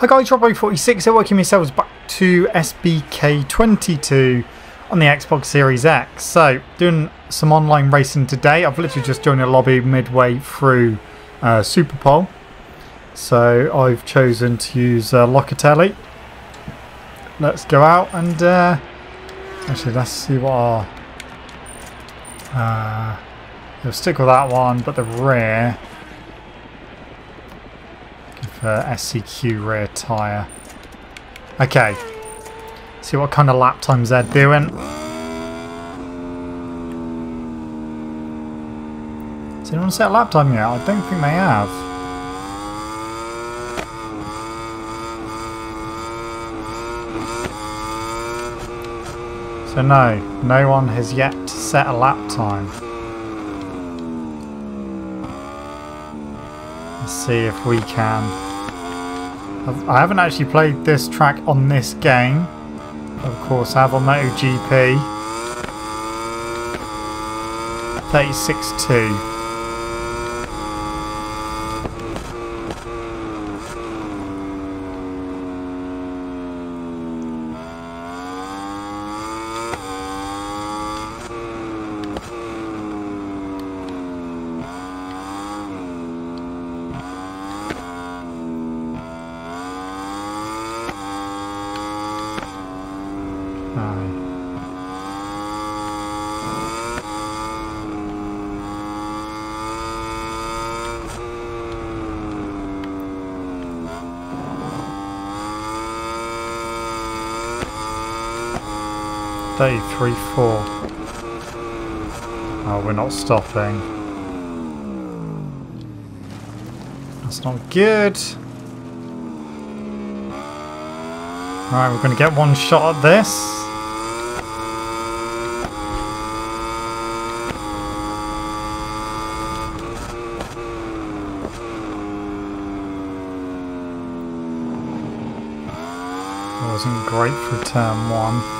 Hi guys, ROBO46 here, welcome yourselves back to SBK22 on the Xbox Series X. So, doing some online racing today. I've literally just joined a lobby midway through uh, Super Pole. So, I've chosen to use uh, Locatelli. Let's go out and... Uh, actually, let's see what our... Uh, we'll stick with that one, but the rear for SCQ rear tyre. Okay. See what kind of lap times they're doing. Has anyone set a lap time yet? I don't think they have. So no, no one has yet set a lap time. Let's see if we can I haven't actually played this track on this game. Of course, I have on MotoGP. 36.2. Thirty-three, four. Oh, we're not stopping. That's not good. Alright, we're going to get one shot at this. wasn't great for turn one.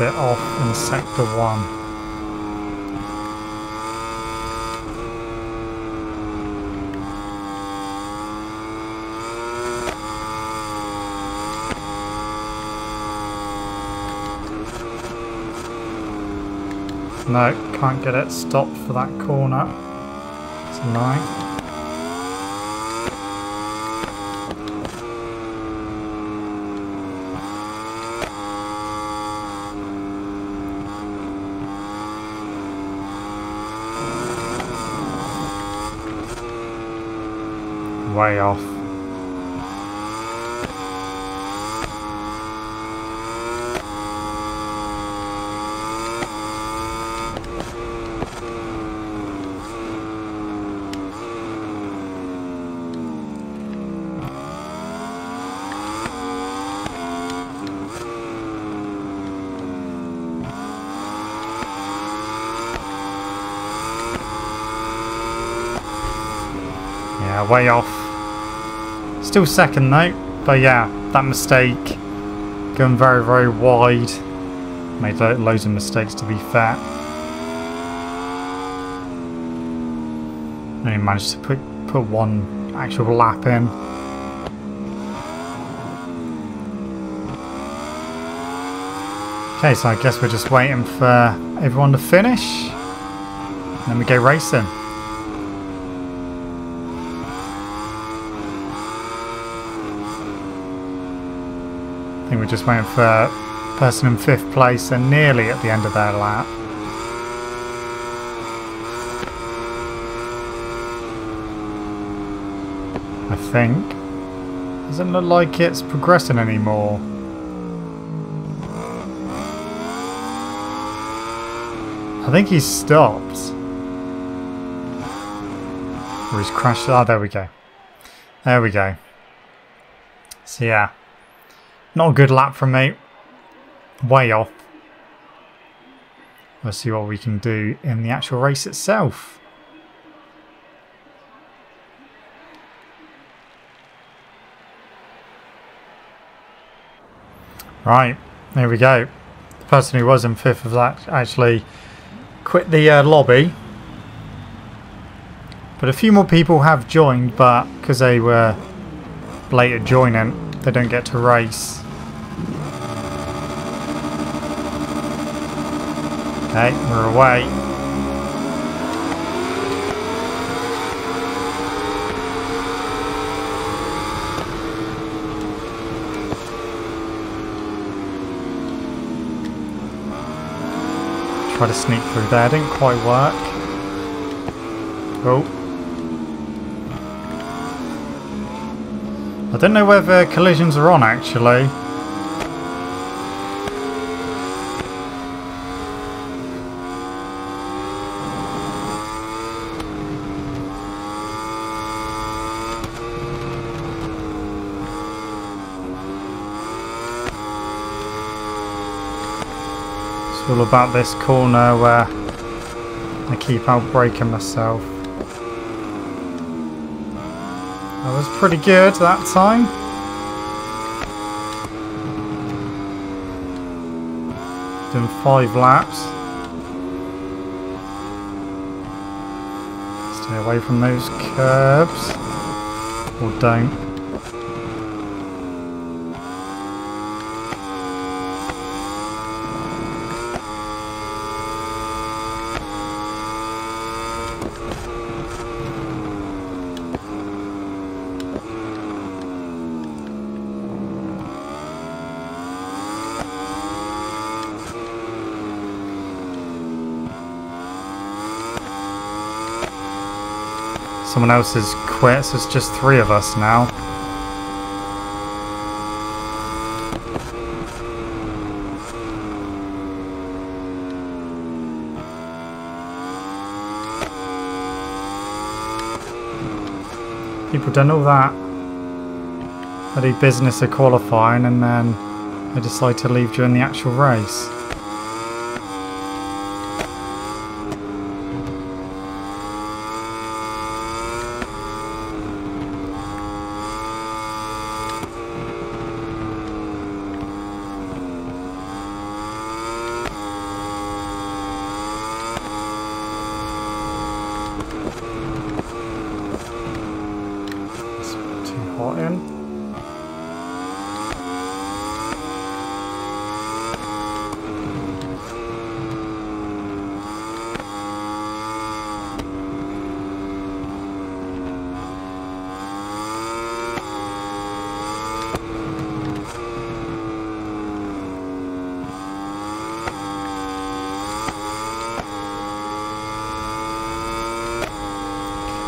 Bit off in sector 1. No, can't get it stopped for that corner. It's annoying. Way off. Yeah, way off. Still second though, but yeah, that mistake going very, very wide. Made loads of mistakes to be fair. Only managed to put, put one actual lap in. Okay, so I guess we're just waiting for everyone to finish. And then we go racing. Just waiting for person in fifth place and nearly at the end of their lap. I think. Doesn't look like it's progressing anymore. I think he's stopped. Or he's crashed. Oh, there we go. There we go. So yeah. Not a good lap from me. Way off. Let's see what we can do in the actual race itself. Right, there we go. The person who was in fifth of that actually quit the uh, lobby. But a few more people have joined, but because they were late at joining, they don't get to race. Okay, we're away. Try to sneak through there, didn't quite work. Oh. I don't know whether collisions are on actually. It's all about this corner where I keep out breaking myself. That was pretty good that time. Doing five laps. Stay away from those curbs. Or don't. Someone else has quit, so it's just three of us now. People done all that. They do business of qualifying and then they decide to leave during the actual race. It's too hot in.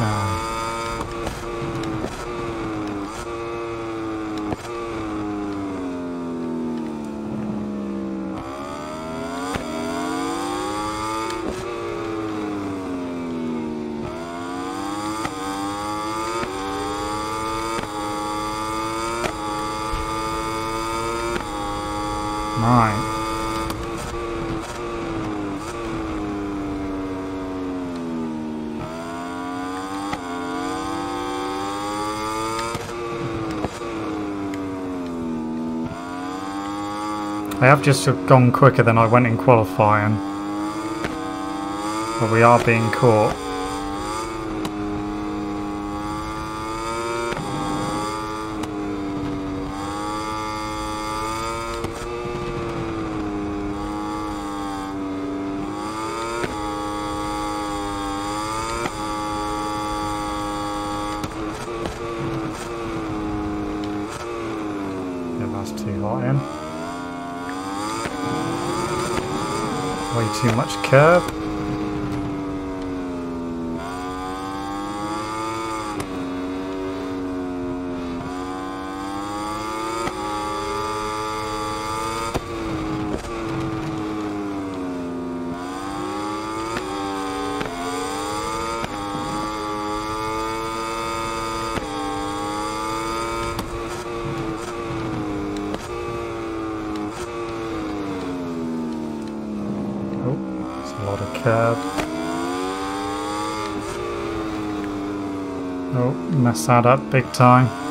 Okay. Right. I have just gone quicker than I went in qualifying. But we are being caught. Yeah, that's too hot in. Way too much curb. Oh, curb. Oh, messed that up big time.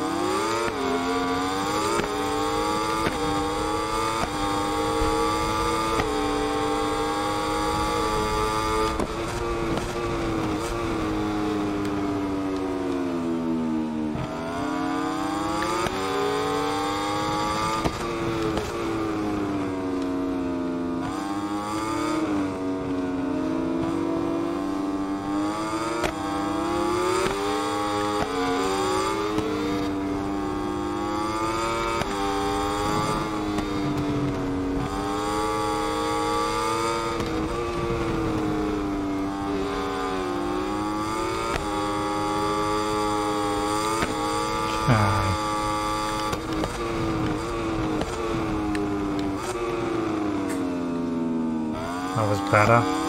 That was better.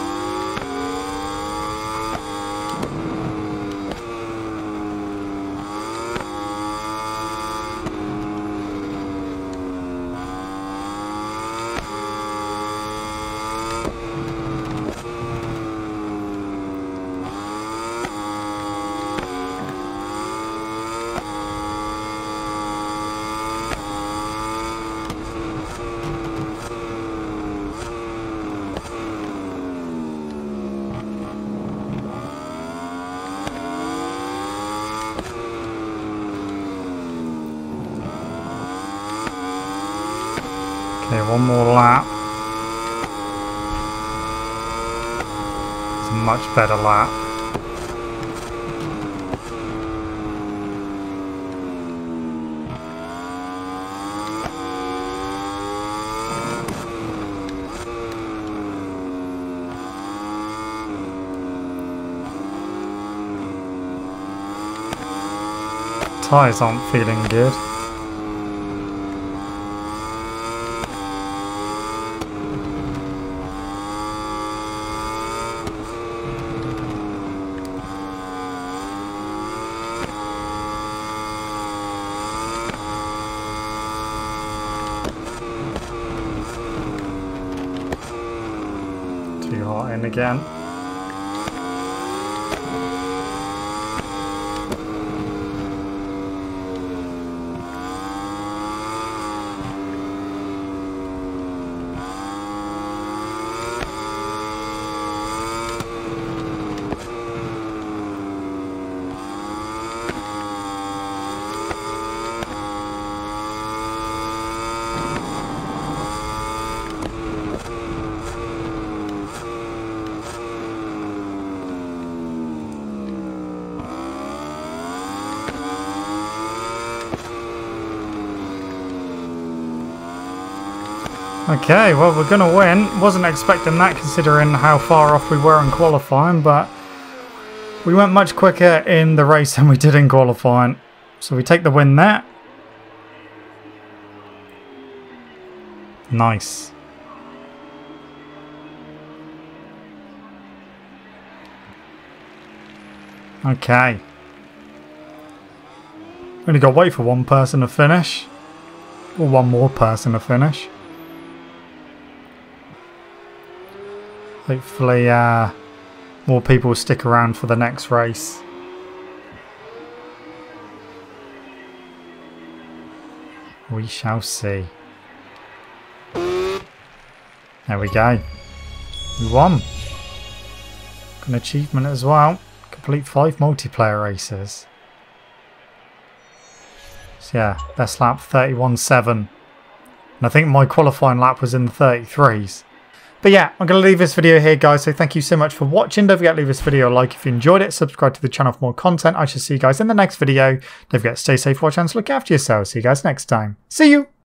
Okay, one more lap. It's a much better lap. Tyres aren't feeling good. Too hot in again. Okay, well we're gonna win. Wasn't expecting that considering how far off we were in qualifying, but we went much quicker in the race than we did in qualifying. So we take the win there. Nice. Okay. Only got to wait for one person to finish. Or one more person to finish. Hopefully uh, more people will stick around for the next race. We shall see. There we go. We won. Got an achievement as well. Complete five multiplayer races. So yeah, best lap 31.7. And I think my qualifying lap was in the 33s. But yeah, I'm going to leave this video here, guys. So thank you so much for watching. Don't forget to leave this video a like if you enjoyed it. Subscribe to the channel for more content. I shall see you guys in the next video. Don't forget to stay safe, watch and look after yourselves. See you guys next time. See you!